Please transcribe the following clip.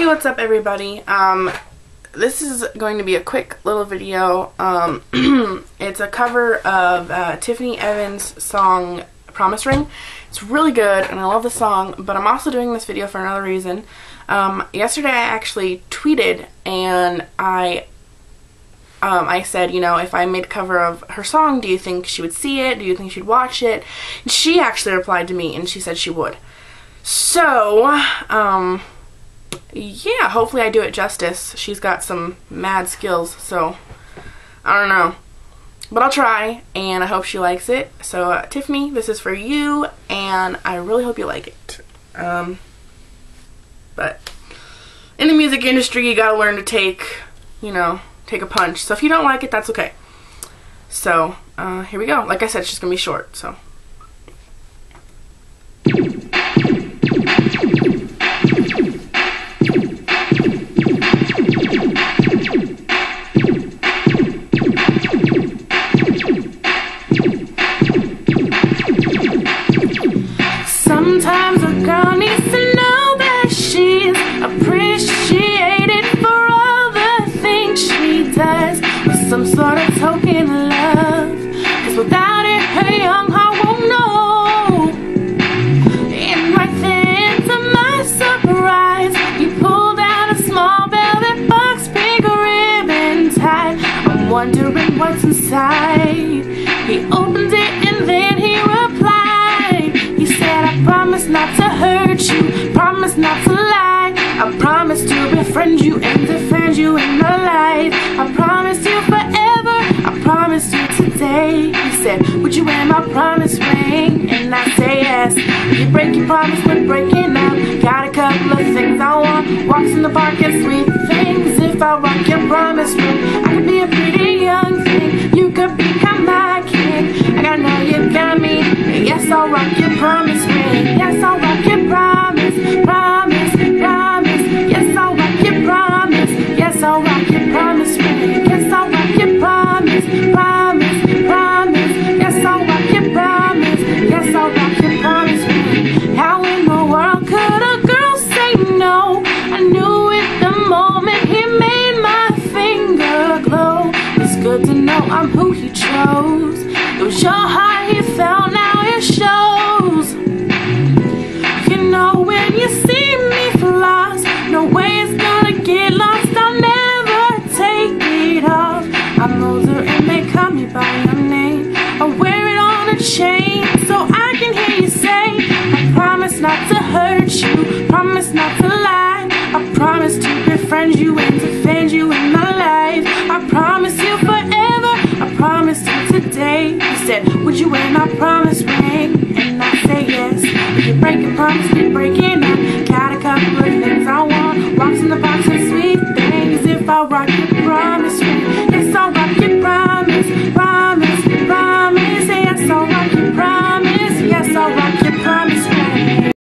Hey, what's up everybody? Um, this is going to be a quick little video. Um, it's a cover of uh, Tiffany Evans' song Promise Ring. It's really good and I love the song, but I'm also doing this video for another reason. Um, yesterday I actually tweeted and I um, I said, you know, if I made cover of her song, do you think she would see it? Do you think she'd watch it? And she actually replied to me and she said she would. So, um, yeah, hopefully I do it justice. She's got some mad skills, so I don't know. But I'll try, and I hope she likes it. So, uh, Tiffany, this is for you, and I really hope you like it. Um, but in the music industry, you gotta learn to take, you know, take a punch. So if you don't like it, that's okay. So, uh, here we go. Like I said, she's gonna be short, so. Sometimes a girl needs to know that she's appreciated for all the things she does with some sort of token love. Cause without it, her young heart won't know. And right then, to my surprise, he pulled out a small velvet box, pink ribbon tied. I'm wondering what's inside. You in my life. I promise you forever, I promise you today. He said, Would you wear my promise ring? And I say yes. You break your promise, we're breaking up. Got a couple of things I want. Walks in the park and sweet things. If I rock your promise ring, I could be a pretty young thing. You could become my king. I gotta know you got me. Yes, I'll rock your promise ring. Yes, I'll rock your promise, to I'm who he chose. It was your heart he felt, now it shows. You know when you see me floss, no way it's gonna get lost. I'll never take it off. I'm older and they call me by your name. I wear it on a chain so I can hear you say, I promise not to hurt you, promise not to lie. I promise to befriend you and defend you in my life. Would you wear my promise ring? And I say yes. If You're breaking promise, breaking up. Got a couple of things I want. Walks in the box of sweet things. If I rock your promise.